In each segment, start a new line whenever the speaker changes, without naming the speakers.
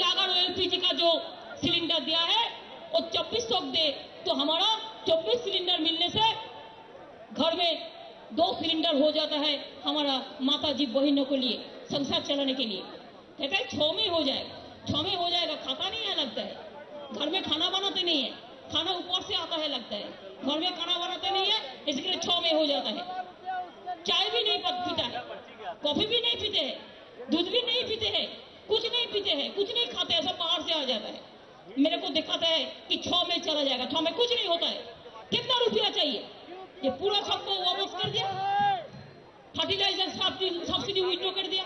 अगर एलपीजी का जो सिलेंडर दिया है वो चौबीस सौ दे तो हमारा चौबीस सिलेंडर मिलने से घर में दो सिलेंडर हो जाता है हमारा माता जी बहनों के लिए, संसार चलाने के लिए। कहता है छः में हो जाएगा। छः में हो जाएगा, खाता नहीं है लगता है। घर में खाना बनाते नहीं है। खाना ऊपर से आता है लगता है। घर में खाना बनाते नहीं है इसके लिए छो में हो जाता है। चाय भी नहीं पीता है। कॉफ़ी भी नहीं पीते हैं दूध भी नहीं पीते हैं कुछ नहीं पीते हैं कुछ नहीं खाते सब बाहर से आ जाता है। मेरे को दिखाता है कि छः में चला जाएगा छः में कुछ नहीं होता है। कितना रुपया चाहिए? ये पूरा सबको वापस कर दिया। फर्टिलाइज़र सब्सिडी विड्रॉ कर दिया।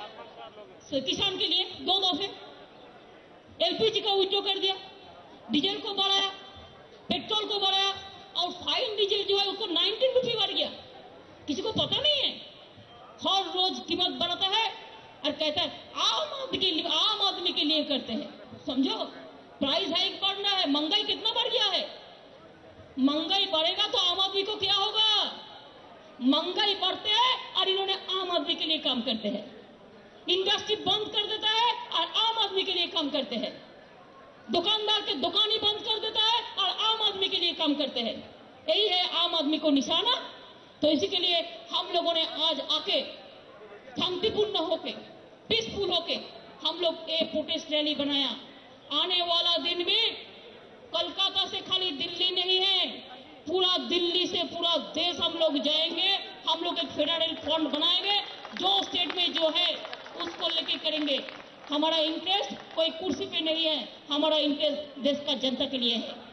किसान के लिए दो दो से एलपीजी का विड्रॉ कर दिया। डीजल को बढ़ाया। पेट्रोल को बढ़ाया। और फाइन डीजल जो है, उसको 19 रुपये बढ़ गया। किसी को पता नहीं है? हर रोज कीमत बढ़ाता है और कहता है, आम आदमी के लिए, आम आदमी के लिए करते हैं। समझो? प्राइस हाइक बढ़ना है, महँगाई कितना बढ़ गया है? महँगाई बढ़ेगा तो आम आदमी को क्या होगा? महँगाई बढ़ते है और इन्होंने आम आदमी के लिए काम करते हैं। इंडस्ट्री बंद कर देता है और आम आदमी के लिए काम करते हैं। दुकानदार के दुकान ही बंद कर देता है और आम आदमी के लिए काम करते हैं। यही है आम आदमी को निशाना। तो इसी के लिए हम लोगों ने आज आके शांतिपूर्ण होके पीसफुल होके हम लोग एक प्रोटेस्ट रैली बनाया। आने वाला दिन में कोलकाता से खाली दिल्ली नहीं है, पूरा दिल्ली से पूरा देश हम लोग जाएँगे, हम लोग एक फेडरल फ्रंट बनाएँगे, जो स्टेट में जो है, उसको लेके करेंगे। हमारा इंटरेस्ट कोई कुर्सी पे नहीं है, हमारा इंटरेस्ट देश का जनता के लिए है।